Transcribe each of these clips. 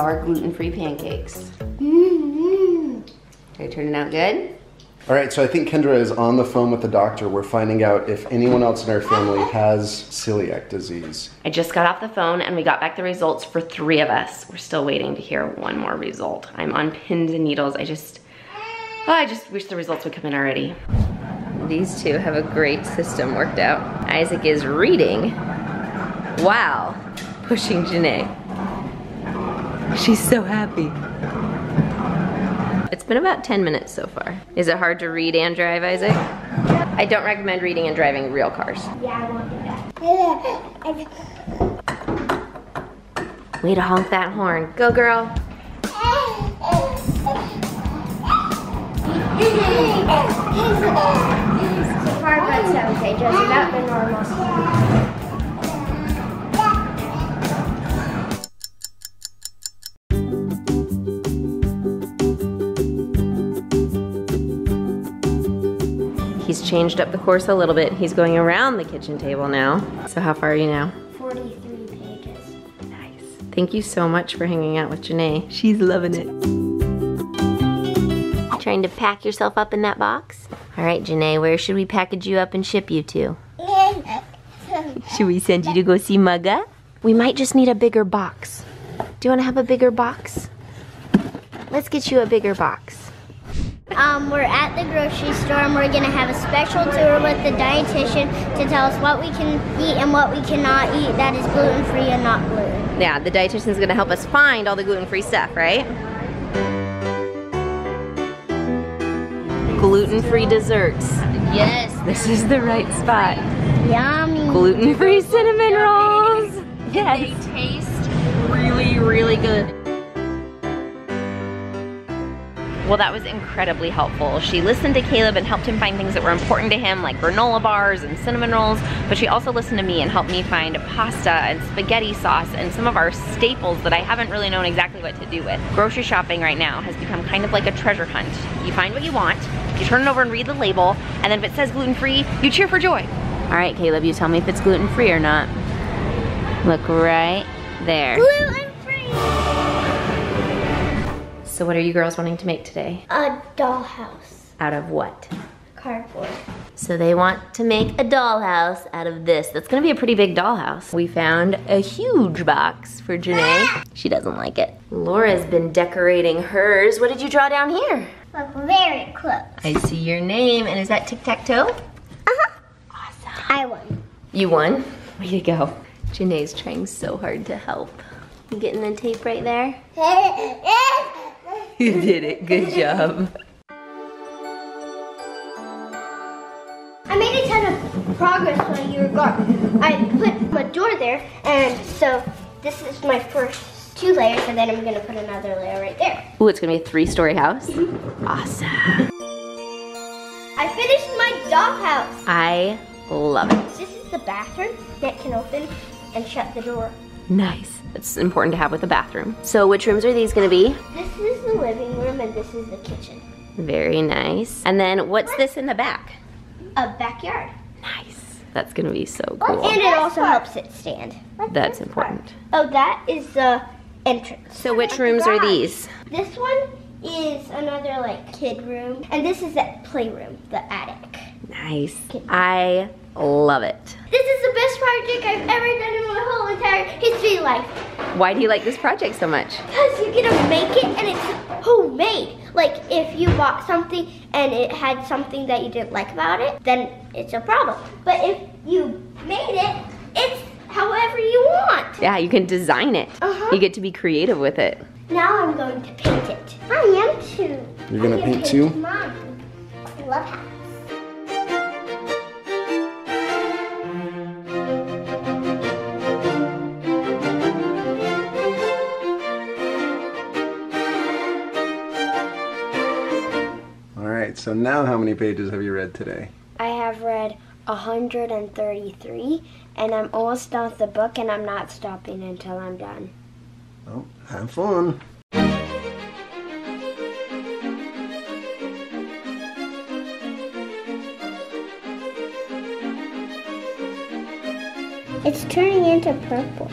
our gluten-free pancakes. Mm -hmm. Are you turning out good? All right, so I think Kendra is on the phone with the doctor. We're finding out if anyone else in our family has celiac disease. I just got off the phone and we got back the results for three of us. We're still waiting to hear one more result. I'm on pins and needles. I just, oh, I just wish the results would come in already. These two have a great system worked out. Isaac is reading. Wow, pushing Janae. She's so happy. It's been about 10 minutes so far. Is it hard to read and drive, Isaac? I don't recommend reading and driving real cars. Yeah, I won't do that. Way to honk that horn. Go, girl. So far, but seven pages, about the normal. Changed up the course a little bit. He's going around the kitchen table now. So how far are you now? 43 pages. Nice. Thank you so much for hanging out with Janae. She's loving it. Trying to pack yourself up in that box? All right, Janae, where should we package you up and ship you to? Should we send you to go see Mugga? We might just need a bigger box. Do you want to have a bigger box? Let's get you a bigger box. Um, we're at the grocery store and we're gonna have a special tour with the dietitian to tell us what we can eat and what we cannot eat that is gluten free and not gluten. Yeah, the dietitian's gonna help us find all the gluten-free stuff, right? Gluten-free desserts. Yes, this is the right spot. Yummy. Gluten-free cinnamon rolls. Yes. They taste really, really good. Well, that was incredibly helpful. She listened to Caleb and helped him find things that were important to him, like granola bars and cinnamon rolls, but she also listened to me and helped me find pasta and spaghetti sauce and some of our staples that I haven't really known exactly what to do with. Grocery shopping right now has become kind of like a treasure hunt. You find what you want, you turn it over and read the label, and then if it says gluten-free, you cheer for joy. All right, Caleb, you tell me if it's gluten-free or not. Look right there. Gluten So what are you girls wanting to make today? A dollhouse. Out of what? Cardboard. So they want to make a dollhouse out of this. That's gonna be a pretty big dollhouse. We found a huge box for Janae. She doesn't like it. Laura's been decorating hers. What did you draw down here? Look very close. I see your name, and is that tic-tac-toe? Uh-huh. Awesome. I won. You won? Way to go. Janae's trying so hard to help. You getting the tape right there? You did it, good job. I made a ton of progress while you were gone. I put my door there, and so this is my first two layers, and then I'm gonna put another layer right there. Ooh, it's gonna be a three-story house? Mm-hmm. Awesome. I finished my dollhouse. I love it. This is the bathroom that can open and shut the door. Nice. It's important to have with a bathroom. So which rooms are these gonna be? This is the living room, and this is the kitchen. Very nice. And then what's this in the back? A backyard. Nice. That's gonna be so cool. And it also helps it stand. That's important. Oh, that is the entrance. So which rooms are these? This one is another like kid room, and this is that playroom, the attic. Nice. I love it. This is the best project I've ever done in my whole entire history life. Why do you like this project so much? Because you get to make it and it's homemade. Like if you bought something and it had something that you didn't like about it, then it's a problem. But if you made it, it's however you want. Yeah, you can design it. Uh-huh. You get to be creative with it. Now I'm going to paint it. I am too. You're gonna I'm paint too? Mine. I love hats. Right, so now how many pages have you read today? I have read 133 and I'm almost done with the book and I'm not stopping until I'm done. Oh, have fun. It's turning into purple.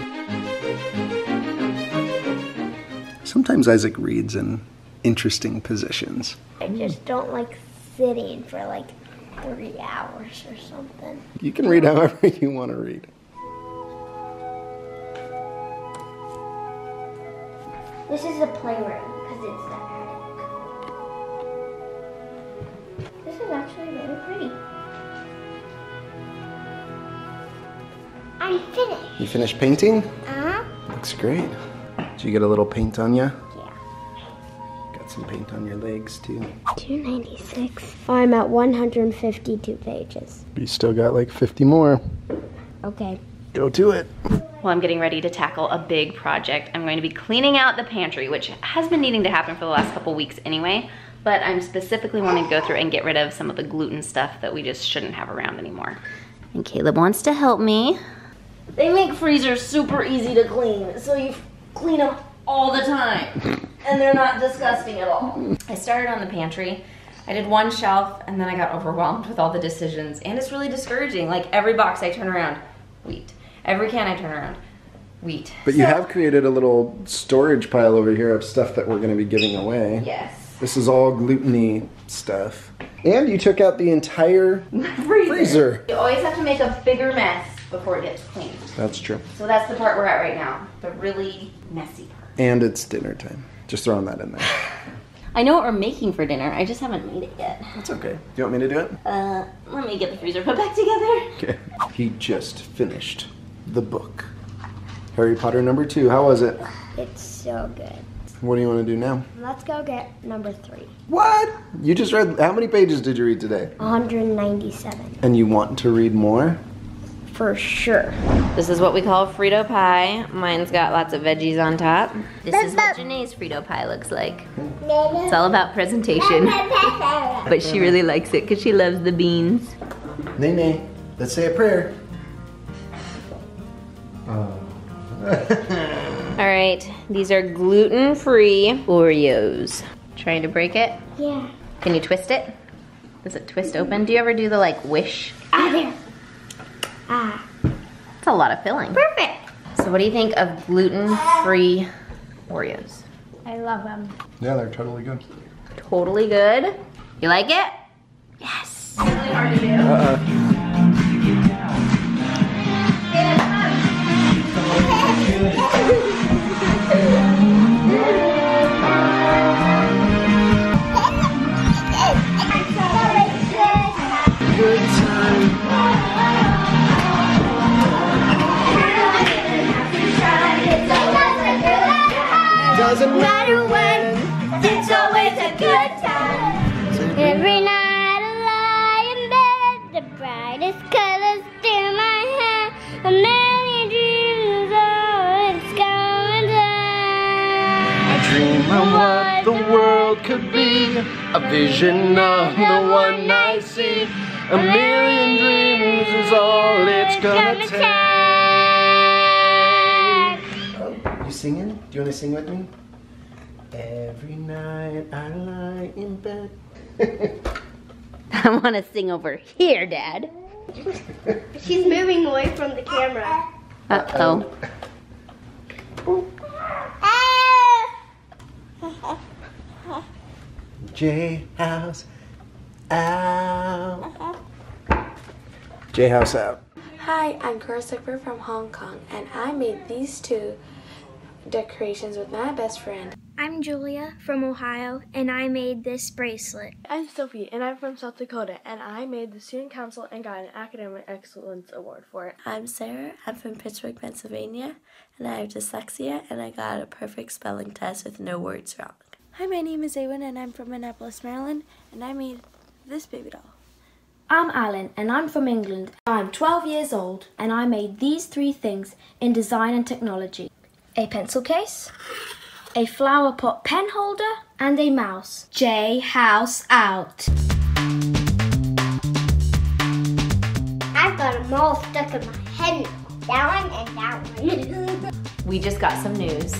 Sometimes Isaac reads and interesting positions. I just don't like sitting for like three hours or something. You can read however you want to read. This is the playroom because it's the attic. This is actually really pretty. I'm finished. You finished painting? Uh-huh. Looks great. Did you get a little paint on you? Yeah. Got some paint on your legs too. 296. I'm at 152 pages. You still got like 50 more. Okay. Go to it. Well, I'm getting ready to tackle a big project. I'm going to be cleaning out the pantry, which has been needing to happen for the last couple weeks anyway, but I'm specifically wanting to go through and get rid of some of the gluten stuff that we just shouldn't have around anymore. And Caleb wants to help me. They make freezers super easy to clean, so you clean them all the time, and they're not disgusting at all. I started on the pantry. I did one shelf, and then I got overwhelmed with all the decisions, and it's really discouraging. Like every box I turn around, wheat. Every can I turn around, wheat. But you have created a little storage pile over here of stuff that we're going to be giving away. Yes. This is all gluten stuff. And you took out the entire freezer. You always have to make a bigger mess before it gets cleaned. That's true. So that's the part we're at right now, the really messy part. And it's dinner time. Just throwing that in there. I know what we're making for dinner, I just haven't made it yet. That's okay. Do you want me to do it? Uh, let me get the freezer put back together. Okay. He just finished the book. Harry Potter number two. How was it? It's so good. What do you want to do now? Let's go get number three. What? You just read, how many pages did you read today? 197. And you want to read more? For sure. This is what we call Frito pie. Mine's got lots of veggies on top. This is what Janae's Frito pie looks like. It's all about presentation. But she really likes it because she loves the beans. Nene, let's say a prayer. All right, these are gluten-free Oreos. Trying to break it? Yeah. Can you twist it? Does it twist open? Do you ever do the like wish? Ah, there. Ah. It's a lot of filling. Perfect. So what do you think of gluten-free Oreos? I love them. Yeah, they're totally good. Totally good. You like it? Yes. Good brightest colors fill my head. A million dreams all it's going down. Dream of what the world could be. A vision of the one I see. A million dreams is all it's gonna take. Oh, you singing? Do you want to sing with me? Every night I lie in bed. I want to sing over here, Dad. She's moving away from the camera. Uh-oh. J House out. J House out. Hi, I'm Cora Sigber from Hong Kong, and I made these two decorations with my best friend. I'm Julia from Ohio, and I made this bracelet. I'm Sophie, and I'm from South Dakota, and I made the Student Council and got an Academic Excellence Award for it. I'm Sarah. I'm from Pittsburgh, Pennsylvania, and I have dyslexia, and I got a perfect spelling test with no words wrong. Hi, my name is Awen, and I'm from Annapolis, Maryland, and I made this baby doll. I'm Alan and I'm from England. I'm 12 years old and I made these three things in design and technology a pencil case, a flower pot pen holder, and a mouse. J House out. I've got them all stuck in my head. That one and that one. We just got some news.